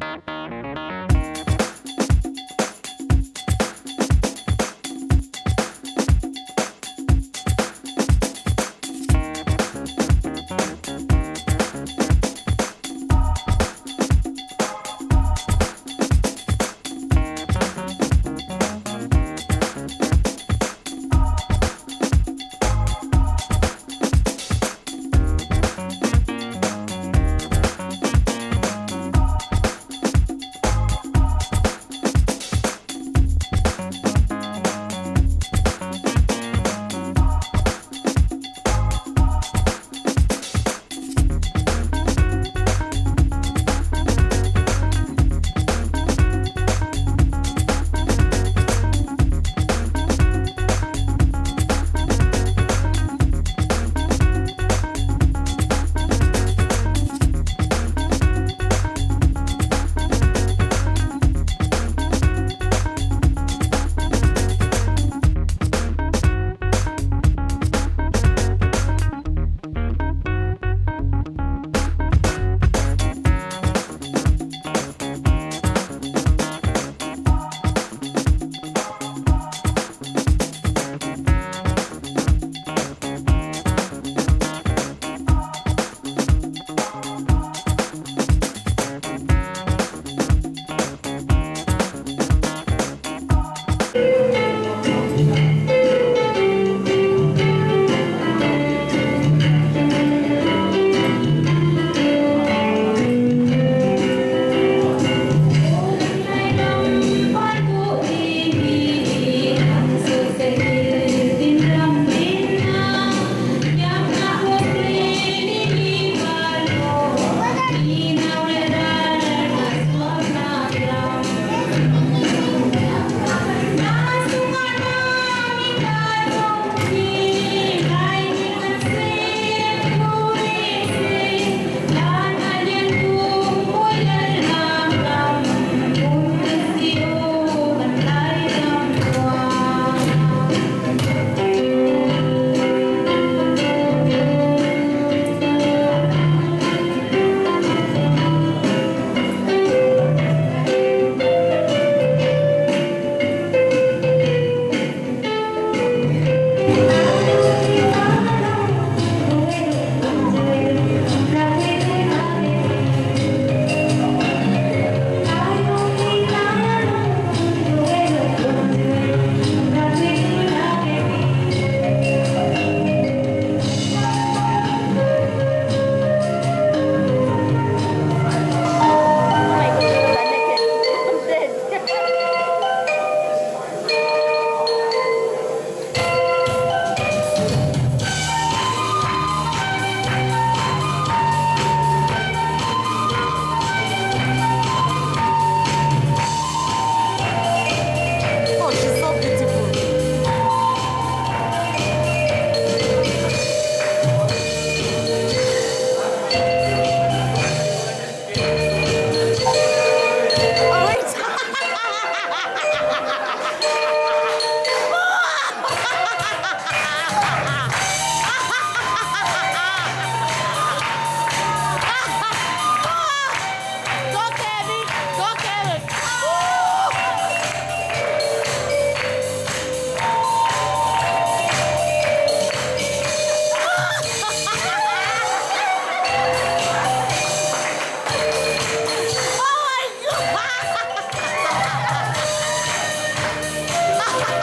Oh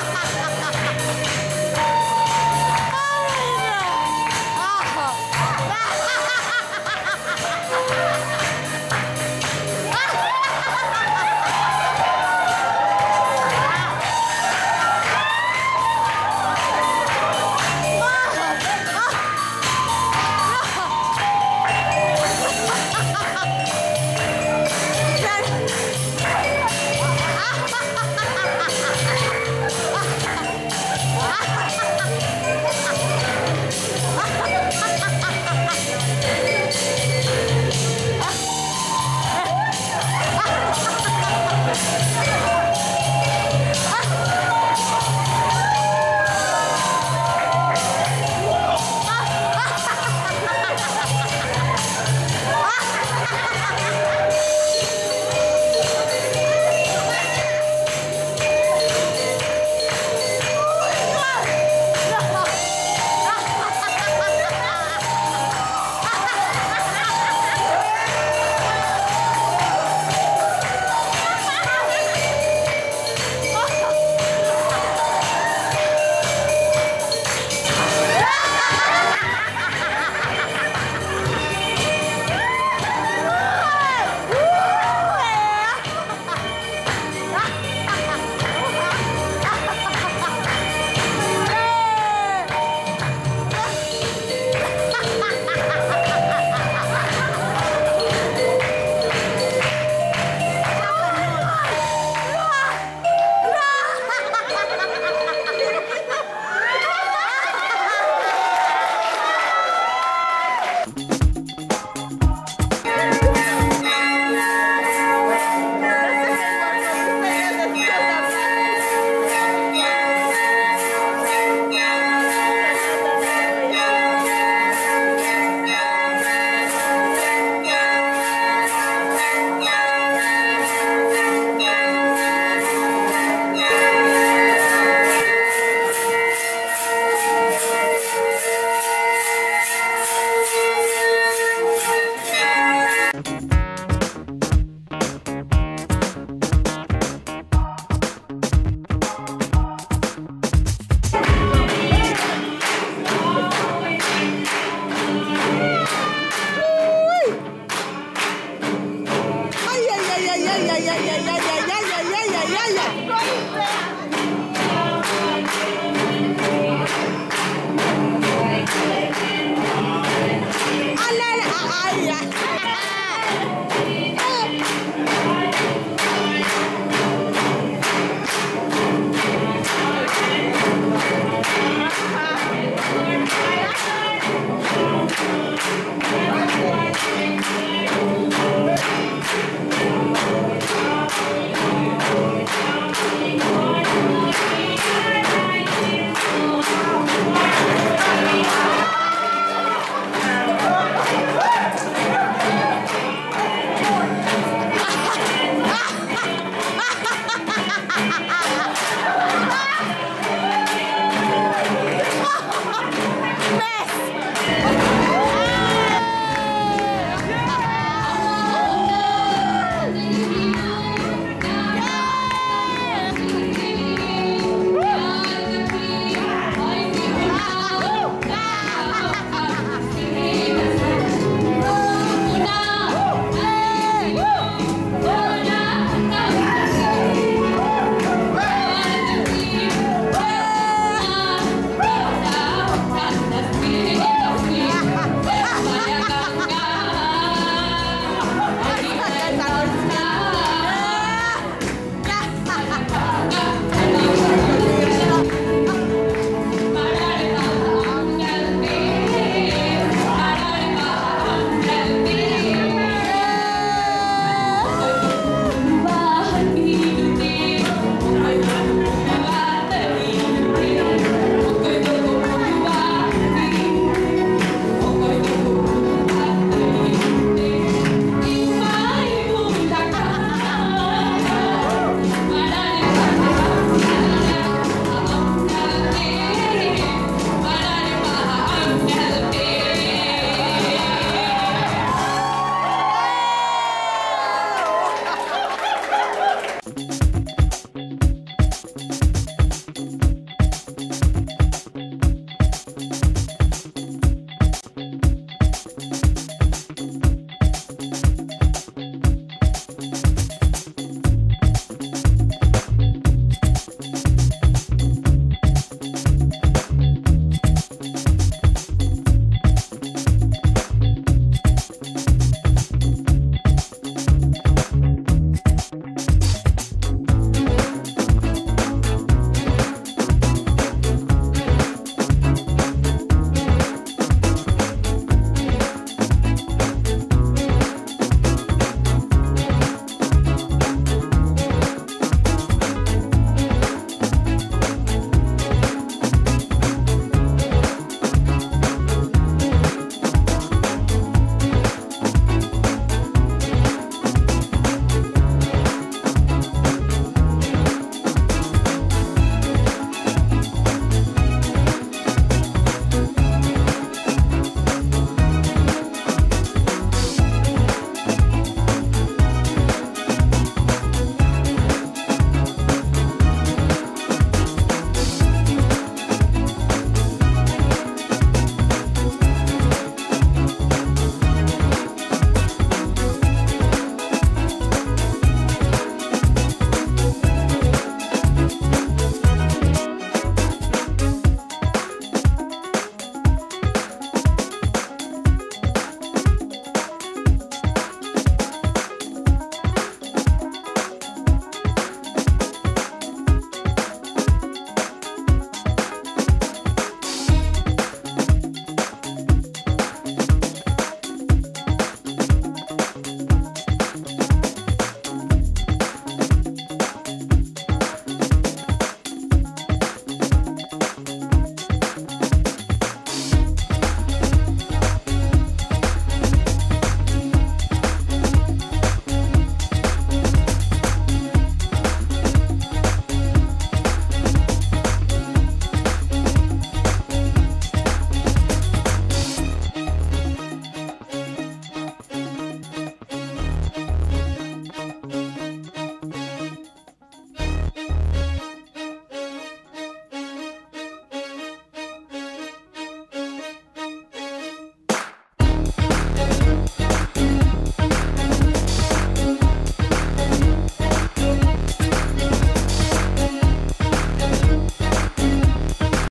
ha ha ha!